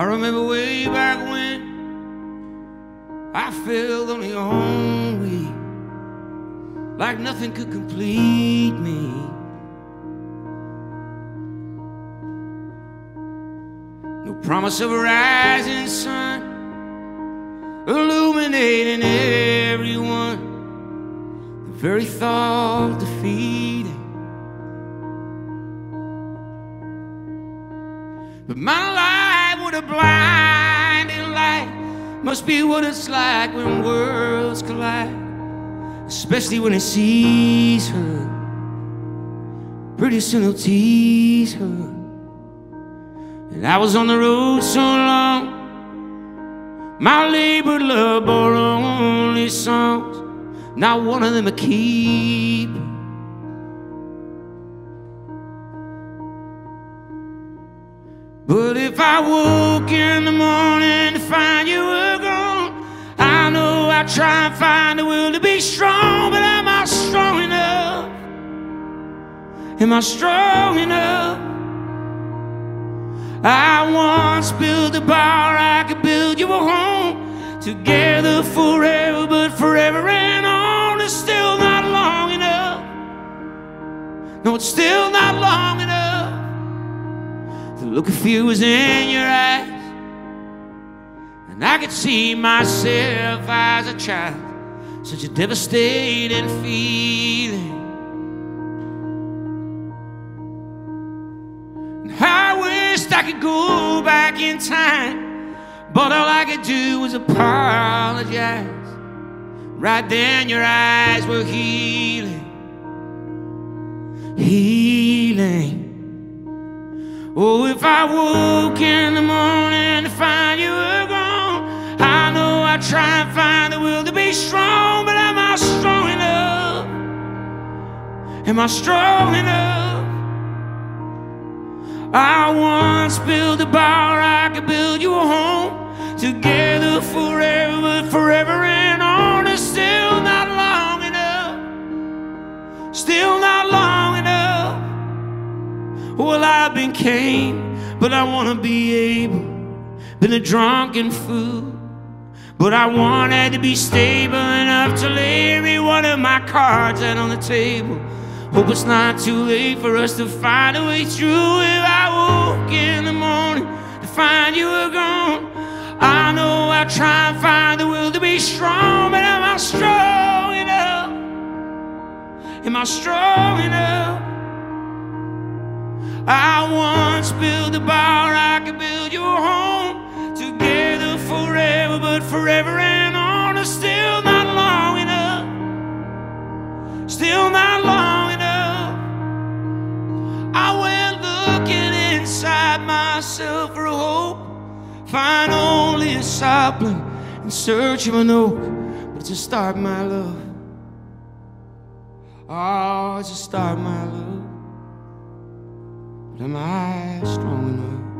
remember way back when I felt on the own way, like nothing could complete me. No promise of a rising sun illuminating everyone. The very thought defeating. But my life a blinding light must be what it's like when worlds collide, especially when it sees her. Pretty soon it'll tease her. And I was on the road so long, my labor love bore only songs, not one of them a keep. But if I woke in the morning to find you were gone, I know I'd try and find the will to be strong, but am I strong enough? Am I strong enough? I once built a bar I could build you a home together forever, but forever and on is still not long enough. No, it's still not long enough. Look of fear was in your eyes, and I could see myself as a child, such a devastating feeling. And I wished I could go back in time, but all I could do was apologize. Right then, your eyes were healing, healing. Oh, if I woke in the morning to find you were gone, I know I'd try and find the will to be strong, but am I strong enough? Am I strong enough? I once built a bar I could build you a home together forever, forever Well, I've been Cain, but I wanna be able. Been a drunken fool, but I wanted to be stable enough to lay every one of my cards out on the table. Hope it's not too late for us to find a way through. If I woke in the morning to find you were gone, I know I'll try and find the will to be strong, but am I strong enough? Am I strong enough? I once built a bar I could build your home together forever, but forever and on is still not long enough. Still not long enough. I went looking inside myself for hope, find only a sapling in search of an oak, but a start, my love. Oh, it's a start, my love. Ah, Am I strong enough?